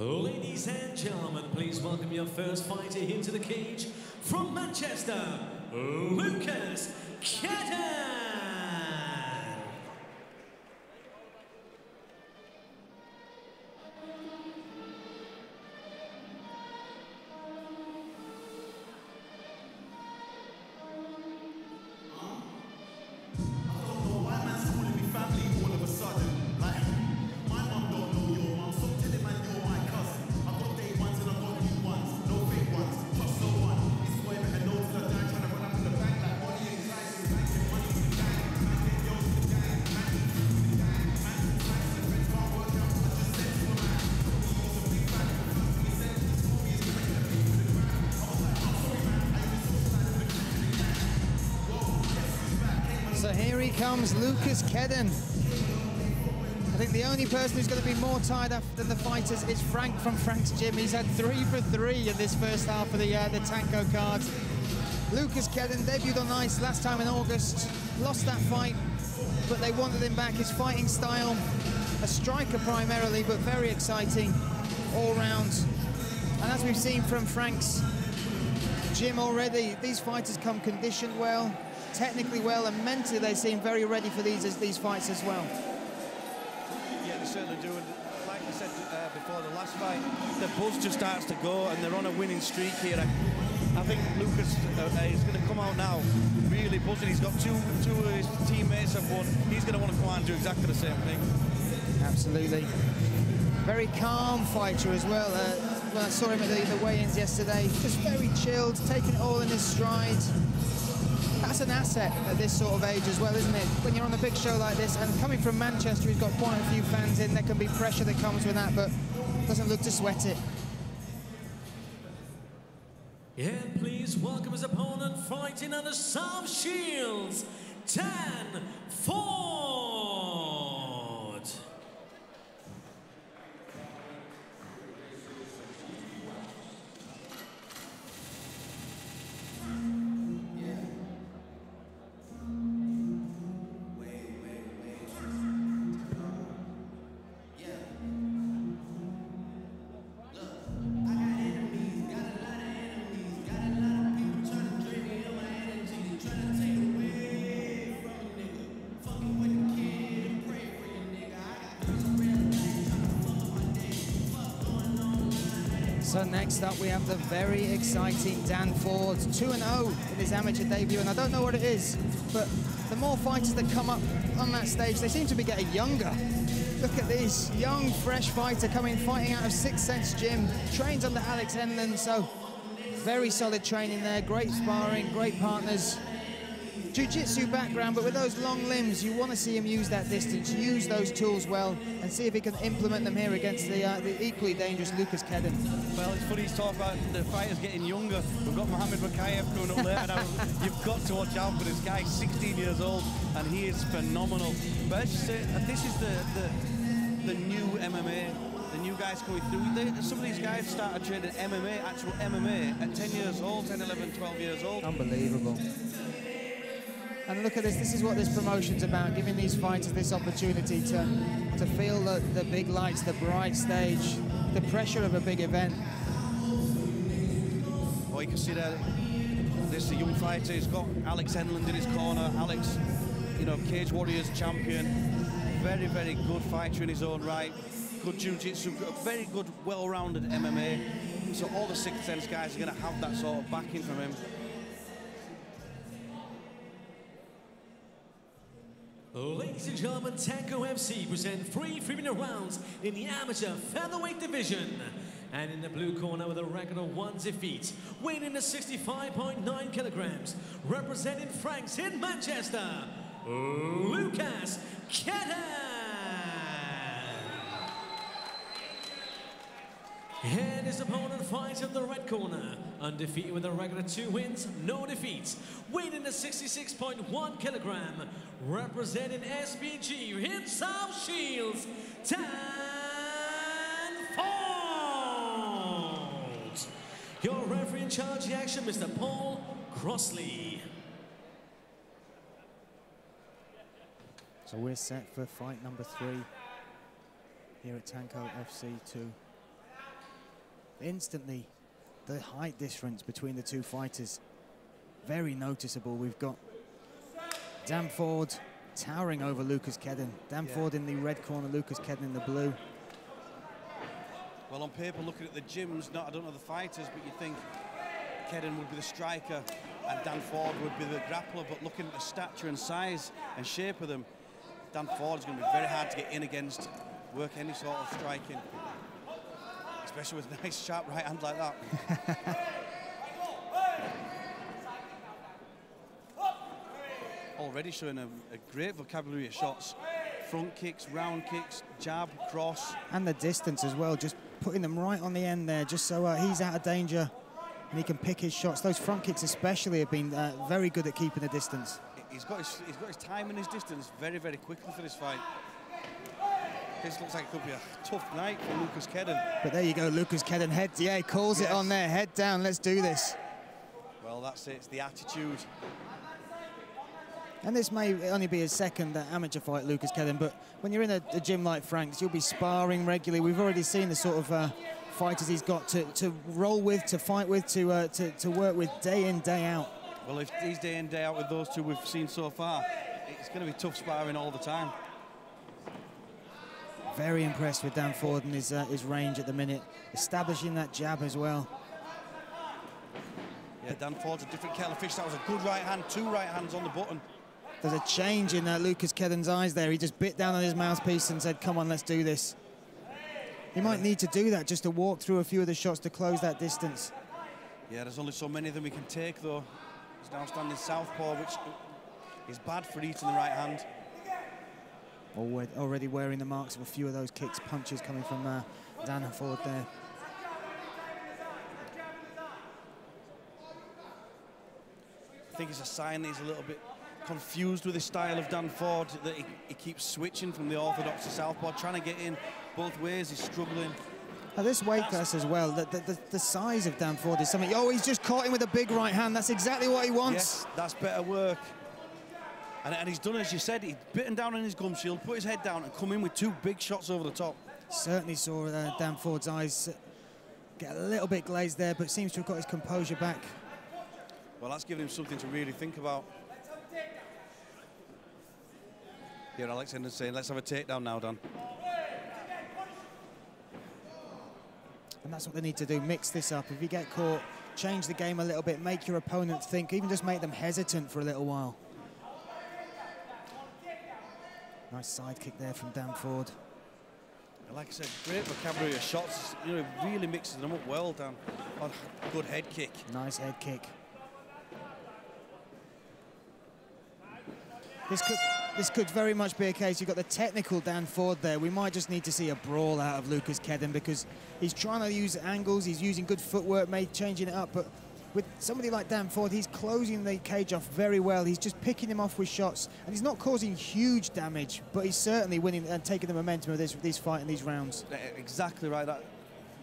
Ladies and gentlemen, please welcome your first fighter into the cage from Manchester, Lukas Kedden. So here he comes, Lukas Kedden. I think the only person who's going to be more tired up than the fighters is Frank from Frank's Gym. He's had three for three in this first half of the uh, the Tanko card. Lukas Kedden debuted on ice last time in August, lost that fight, but they wanted him back. His fighting style, a striker primarily, but very exciting all round. And as we've seen from Frank's Gym already, these fighters come conditioned well, technically well, and mentally they seem very ready for these these fights as well. Yeah, they certainly do. And like I said uh, before the last fight, the buzz just starts to go, and they're on a winning streak here. I, I think Lukas uh, is going to come out now really buzzing. He's got two two of his teammates have won. He's going to want to come out and do exactly the same thing. Absolutely. Very calm fighter as well. Uh, when I saw him at the, the weigh-ins yesterday, just very chilled, taking it all in his stride. That's an asset at this sort of age as well, isn't it? When you're on a big show like this, and coming from Manchester, he's got quite a few fans in. There can be pressure that comes with that, but doesn't look to sweat it. And please welcome his opponent fighting the South Shields, Dan Ford. So next up we have the very exciting Dan Ford, 2-0 in his amateur debut, and I don't know what it is, but the more fighters that come up on that stage, they seem to be getting younger. Look at this, young, fresh fighter coming, fighting out of Sixth Sense Gym, trains under Alex Enlund, so very solid training there, great sparring, great partners. Jiu-jitsu background, but with those long limbs, you want to see him use that distance, use those tools well, and see if he can implement them here against the, uh, the equally dangerous Lukas Kedden. Well, it's funny he's talk about the fighters getting younger. We've got Mohamed Makayev coming up there. Now, you've got to watch out for this guy. 16 years old, and he is phenomenal. But as you say, uh, this is the, the, the new MMA. The new guys coming through. They, some of these guys started training MMA, actual MMA, at 10 years old, 10, 11, 12 years old. Unbelievable. And look at this, this is what this promotion's about, giving these fighters this opportunity to, to feel the, the big lights, the bright stage, the pressure of a big event. Oh, you can see there, this is a young fighter. He's got Alex Enlund in his corner. Alex, you know, Cage Warriors champion. Very, very good fighter in his own right. Good jiu-jitsu, very good, well-rounded MMA. So all the Sixth Sense guys are going to have that sort of backing from him. Oh. Ladies and gentlemen, Tanko FC present three three-minute rounds in the amateur featherweight division. And in the blue corner with a record of one defeat, weighing in the 65.9 kilograms, representing Franks in Manchester, oh. Lukas Kedden. And his opponent fights in the red corner, undefeated with a of two wins, no defeats, weighing in the 66.1 kilogram, representing SBG South Shields, Dan Ford. Your referee in charge of the action, Mr. Paul Crossley. So we're set for fight number three here at Tanko FC 2. Instantly, the height difference between the two fighters, very noticeable. We've got Dan Ford towering over Lukas Kedden. Dan Yeah. Ford in the red corner, Lukas Kedden in the blue. Well, on paper, looking at the gyms, not I don't know the fighters, but you think Kedden would be the striker and Dan Ford would be the grappler. But looking at the stature and size and shape of them, Dan is going to be very hard to get in against, work any sort of striking, especially with a nice sharp right hand like that. Already showing a, a great vocabulary of shots. Front kicks, round kicks, jab, cross. And the distance as well, just putting them right on the end there, just so uh, he's out of danger and he can pick his shots. Those front kicks especially have been uh, very good at keeping the distance. He's got his he's got his time and his distance very very quickly for this fight. This looks like it could be a tough night for Lukas Kedden. But there you go, Lukas Kedden head, yeah, he calls it on there, head down, let's do this. Well, that's it. It's the attitude. And this may only be his second uh, amateur fight, Lukas Kedden, but when you're in a, a gym like Frank's, you'll be sparring regularly. We've already seen the sort of uh, fighters he's got to, to roll with, to fight with, to, uh, to, to work with day in, day out. Well, if he's day in day out with those two we've seen so far, it's going to be tough sparring all the time. Very impressed with Dan Ford and his, uh, his range at the minute, establishing that jab as well. Yeah, Dan Ford's a different kettle of fish. That was a good right hand, two right hands on the button. There's a change in uh, Lukas Kedden's eyes there. He just bit down on his mouthpiece and said, come on, let's do this. He might need to do that just to walk through a few of the shots to close that distance. Yeah, there's only so many of them he can take though. He's now standing southpaw, which is bad for eating the right hand. Already, already wearing the marks of a few of those kicks, punches coming from uh, Dan Ford there. I think it's a sign that he's a little bit confused with the style of Dan Ford, that he, he keeps switching from the orthodox to southpaw, trying to get in both ways. He's struggling. Now this weight class as well, the, the, the, the size of Dan Ford is something. Oh, he's just caught him with a big right hand. That's exactly what he wants. Yes, that's better work. And, and he's done as you said. He's bitten down on his gum shield, put his head down, and come in with two big shots over the top. Certainly saw uh, Dan Ford's eyes get a little bit glazed there, but seems to have got his composure back. Well, that's given him something to really think about. Here, Alex Alexander's saying, let's have a takedown now, Dan. And that's what they need to do, mix this up. If you get caught, change the game a little bit, make your opponent think, even just make them hesitant for a little while. Nice side kick there from Dan Ford. And Like I said, great vocabulary of shots. You know, really mixes them up well, Dan. Oh, good head kick. Nice head kick. This could, this could very much be a case. You've got the technical Dan Ford there. We might just need to see a brawl out of Lukas Kedden because he's trying to use angles. He's using good footwork, made changing it up. But with somebody like Dan Ford, he's closing the cage off very well. He's just picking him off with shots, and he's not causing huge damage. But he's certainly winning and taking the momentum of this this fight and these rounds. Exactly right. That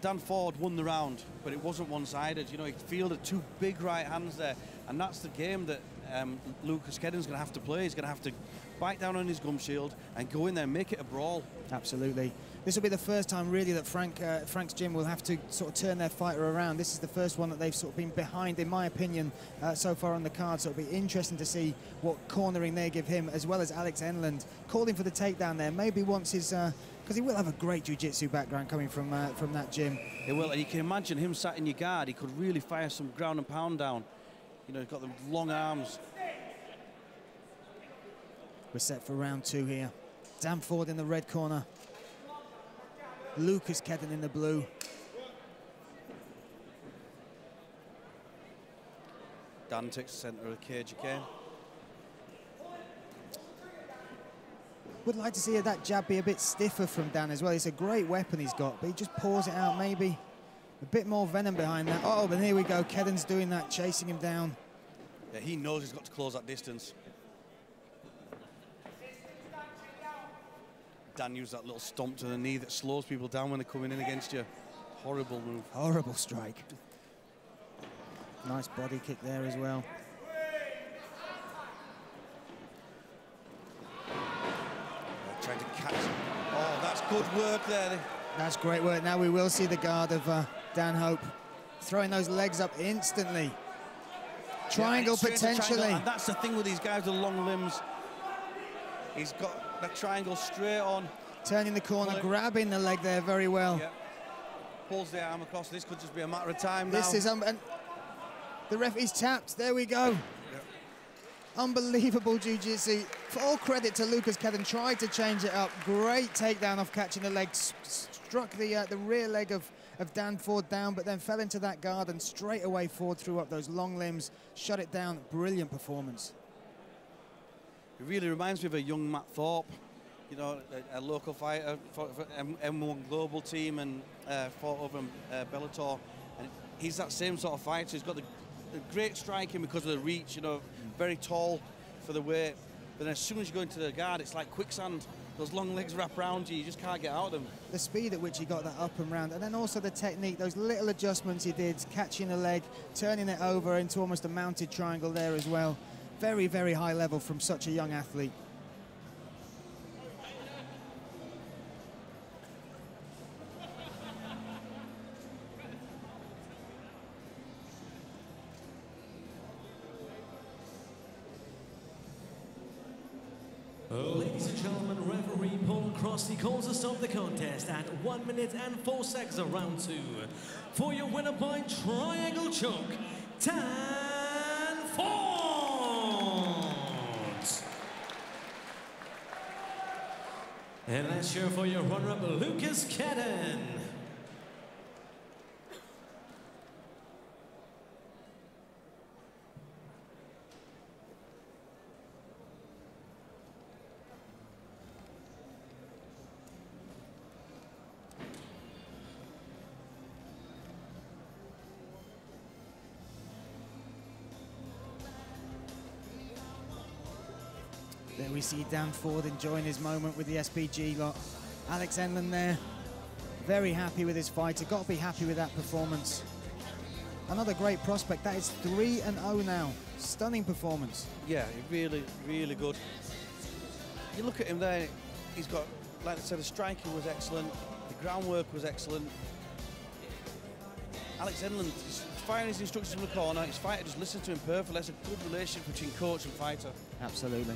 Dan Ford won the round, but it wasn't one-sided. You know, he fielded two big right hands there, and that's the game that um, Lukas Kedden's going to have to play. He's going to have to bite down on his gum shield and go in there and make it a brawl. Absolutely. This will be the first time really that Frank uh, Frank's gym will have to sort of turn their fighter around. This is the first one that they've sort of been behind, in my opinion, uh, so far on the card. So it'll be interesting to see what cornering they give him, as well as Alex Enlund calling for the takedown there. Maybe once his because he will have a great jiu-jitsu background coming from uh, from that gym. It will. And you can imagine him sat in your guard. He could really fire some ground and pound down. You know, he's got the long arms. We're set for round two here. Dan Ford in the red corner. Lukas Kedden in the blue. Dan takes the centre of the cage again. Would like to see that jab be a bit stiffer from Dan as well. It's a great weapon he's got, but he just pours it out maybe. A bit more venom behind that. Oh, but here we go. Kedden's doing that, chasing him down. Yeah, he knows he's got to close that distance. Dan used that little stomp to the knee that slows people down when they're coming in against you. Horrible move. Horrible strike. Nice body kick there as well. Trying to catch. Oh, that's good work there. That's great work. Now we will see the guard of uh, Dan Hope throwing those legs up instantly. Triangle Yeah, potentially. triangle, that's the thing with these guys with long limbs. He's got the triangle straight on. Turning the corner, grabbing the leg there very well. Yeah. Pulls the arm across. This could just be a matter of time This now. is um, and the ref is tapped. There we go. Unbelievable jiu-jitsu. For all credit to Lukas Kedden, tried to change it up. Great takedown off catching the leg. S- Struck the uh, the rear leg of, of Dan Ford down, but then fell into that guard and straight away Ford threw up those long limbs, shut it down. Brilliant performance. It really reminds me of a young Matt Thorpe, you know, a, a local fighter for, for M- M1 Global team and uh, fought over in uh, Bellator. And he's that same sort of fighter. He's got the, the great striking because of the reach, you know, very tall for the weight. But then as soon as you go into the guard, it's like quicksand. Those long legs wrap around you, you just can't get out of them. The speed at which he got that up and round, and then also the technique, those little adjustments he did, catching the leg, turning it over into almost a mounted triangle there as well. Very, very high level from such a young athlete. Ladies and gentlemen, referee Paul Crossley calls us off the contest at 1 minute and 4 seconds of round 2. For your winner by triangle choke, Dan Ford! And let's for your runner-up, Lukas Kedden. We see Dan Ford enjoying his moment with the SBG lot. Alex Enlund there, very happy with his fighter. Got to be happy with that performance. Another great prospect. That is 3 and 0 now. Stunning performance. Yeah, really, really good. You look at him there, he's got, like I said, the striking was excellent, the groundwork was excellent. Alex Enlund is firing his instructions from the corner, his fighter just listens to him perfectly. That's a good relationship between coach and fighter. Absolutely.